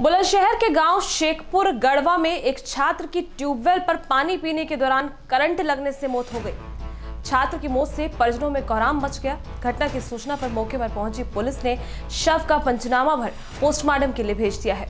बुलंदशहर के गाँव शेखपुर, गढ़वा में एक छात्र की ट्यूबवेल पर पानी पीने के दौरान करंट लगने से मौत हो गई। छात्र की मौत से परिजनों में कोहराम मच गया। घटना की सूचना पर मौके पर पहुँची पुलिस ने शव का पंचनामा भर पोस्टमार्टम के लिए भेज दिया है।